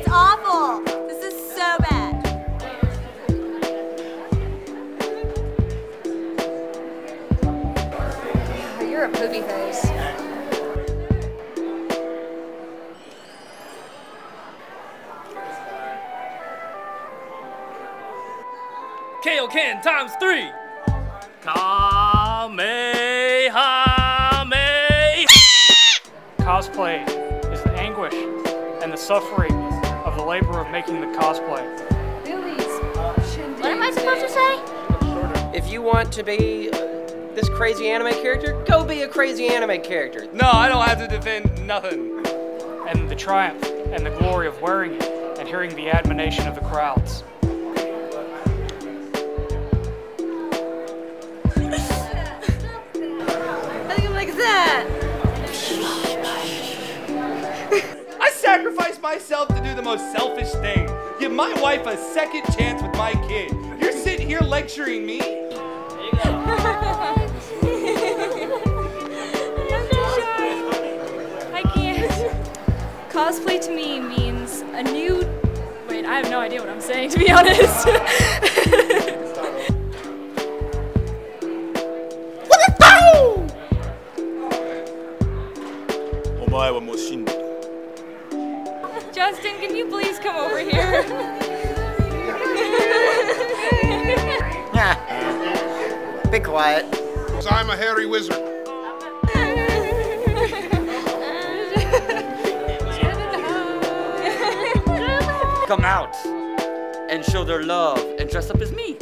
It's awful. This is so bad. You're a poopy face. Kaioken times three. Kamehameha. Cosplay is the anguish and the suffering of the labor of making the cosplay. What am I supposed to say? If you want to be uh, this crazy anime character, go be a crazy anime character. No, I don't have to defend nothing. And the triumph and the glory of wearing it and hearing the admiration of the crowds. force myself to do the most selfish thing. Give my wife a second chance with my kid. You're sitting here lecturing me. cosplay to me means a new. Wait, I have no idea what I'm saying to be honest. oh my, Justin, can you please come over here? Be quiet. I'm a hairy wizard come out and show their love and dress up as me.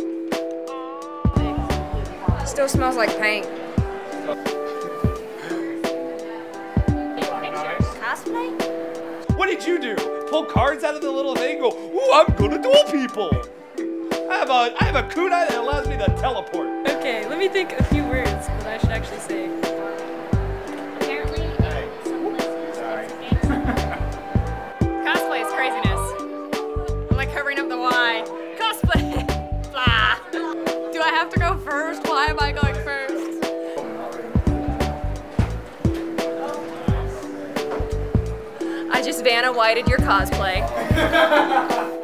Still smells like paint. Cosplay? What did you do? Pull cards out of the little thing? Go, ooh, I'm gonna duel people. I have a I have a kunai that allows me to teleport. Okay, let me think a few words that I should actually say. Apparently, in some Cosplay is craziness. I'm like covering up the Y. Cosplay! Blah! Do I have to go first? Why am I going first? Just Vanna Whited your cosplay.